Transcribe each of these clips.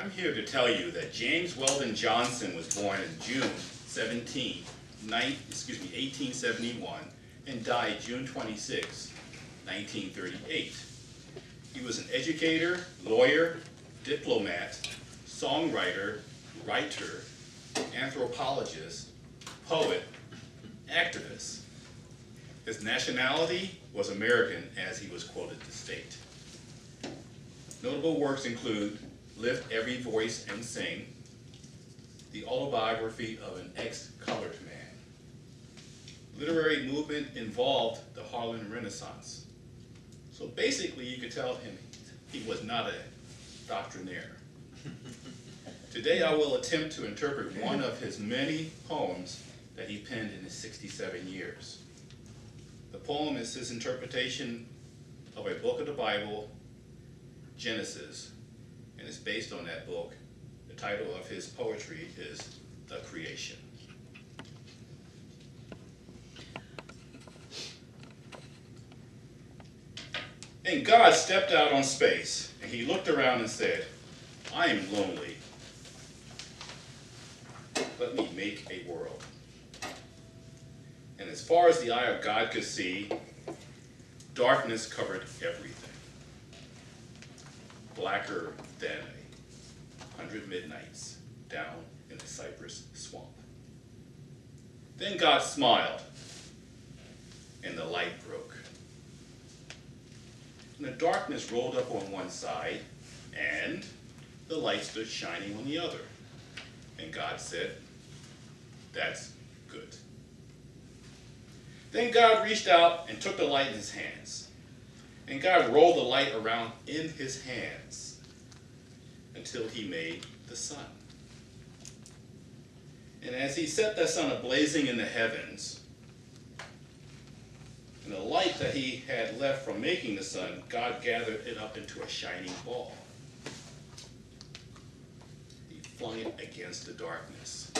I'm here to tell you that James Weldon Johnson was born in June 17, 9, excuse me, 1871 and died June 26, 1938. He was an educator, lawyer, diplomat, songwriter, writer, anthropologist, poet, activist. His nationality was American as he was quoted to state. Notable works include Lift Every Voice and Sing, the autobiography of an ex-colored man. Literary movement involved the Harlem Renaissance. So basically, you could tell him he was not a doctrinaire. Today, I will attempt to interpret one of his many poems that he penned in his 67 years. The poem is his interpretation of a book of the Bible, Genesis, and it's based on that book. The title of his poetry is The Creation. And God stepped out on space, and he looked around and said, I am lonely. Let me make a world. And as far as the eye of God could see, darkness covered everything. Blacker than a hundred midnights down in a cypress swamp. Then God smiled, and the light broke. And the darkness rolled up on one side, and the light stood shining on the other. And God said, That's good. Then God reached out and took the light in his hands. And God rolled the light around in his hands until he made the sun. And as he set the sun ablazing in the heavens, and the light that he had left from making the sun, God gathered it up into a shining ball. He flung it against the darkness,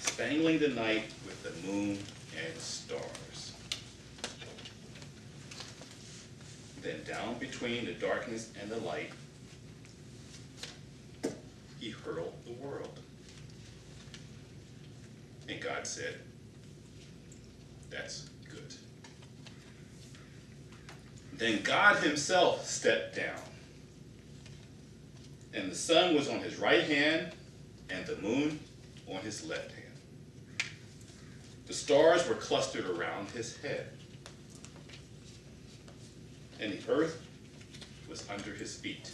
spangling the night with the moon and stars. Then down between the darkness and the light, he hurled the world. And God said, That's good. Then God himself stepped down. And the sun was on his right hand, and the moon on his left hand. The stars were clustered around his head. And the earth was under his feet.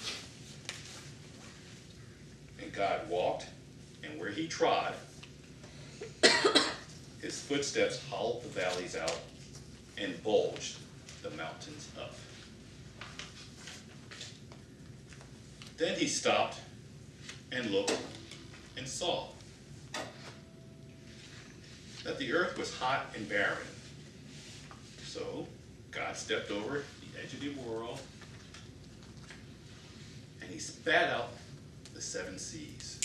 And God walked, and where he trod, his footsteps hollowed the valleys out and bulged the mountains up. Then he stopped and looked and saw that the earth was hot and barren. So God stepped over edge of the world and he spat out the seven seas.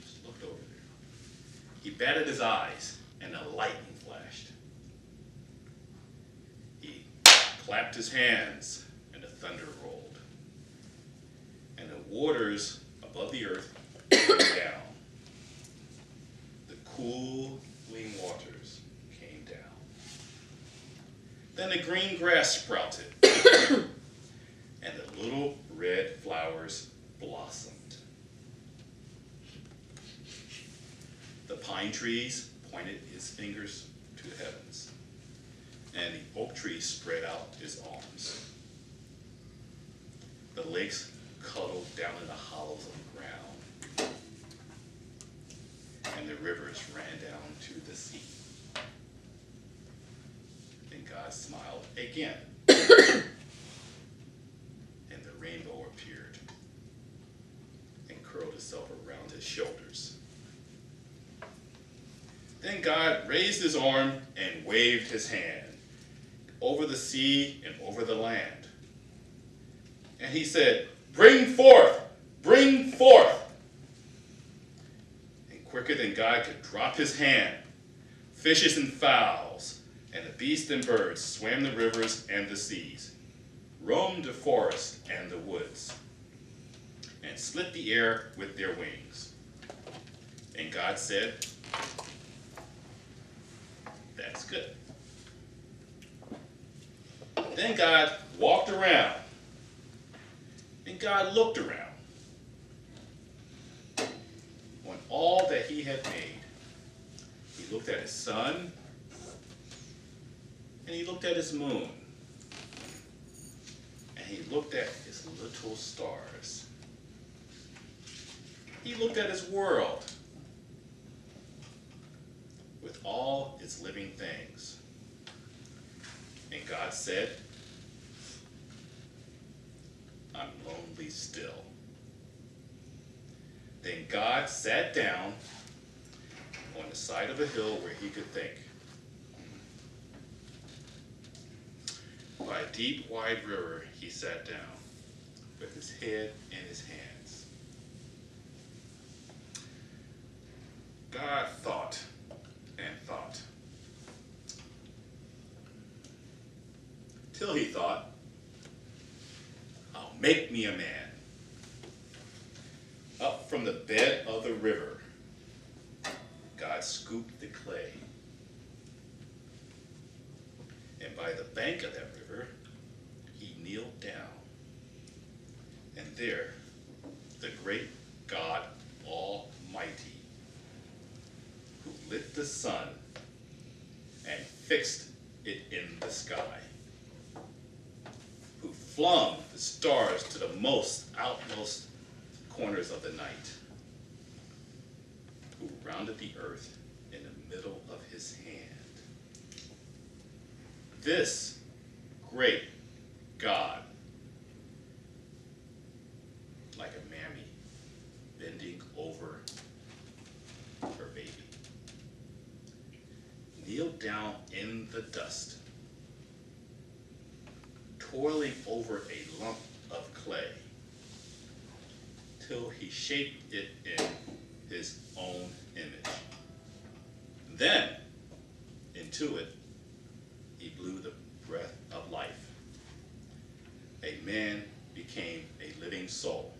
Just looked over there. He batted his eyes and a lightning flashed. He clapped his hands and the thunder rolled. And the waters above the earth came down. The cooling waters came down. Then the green grass sprouted, and the little red flowers blossomed. The pine trees pointed his fingers to the heavens, and the oak tree spread out his arms. The lakes cuddled down in the hollows of the ground, and the rivers ran down to the sea. Then God smiled again, and the rainbow appeared and curled itself around his shoulders. Then God raised his arm and waved his hand over the sea and over the land. And he said, Bring forth, bring forth. And quicker than God could drop his hand, fishes and fowls, and the beasts and birds swam the rivers and the seas, roamed the forests and the woods. and split the air with their wings. And God said, That's good. Then God walked around, and God looked around on all that He had made. He looked at His sun, and He looked at His moon, and He looked at His little stars. He looked at His world with all its living things. And God said, I'm lonely still. Then God sat down on the side of a hill where he could think. By a deep, wide river, he sat down with his head in his hands. God thought and thought. Till he thought, I'll make me a man. Up from the bed of the river, God scooped the clay. And by the bank of that river, he kneeled down. And there, the great God Almighty, who lit the sun and fixed it in the sky, who flung the stars to the most outmost corners of the night, who rounded the earth in the middle of his hand. This great God, like a mammy bending over her baby, kneeled down in the dust, toiling over a lump of clay till he shaped it in his own image. Then, into it, he blew the breath of life. A man became a living soul.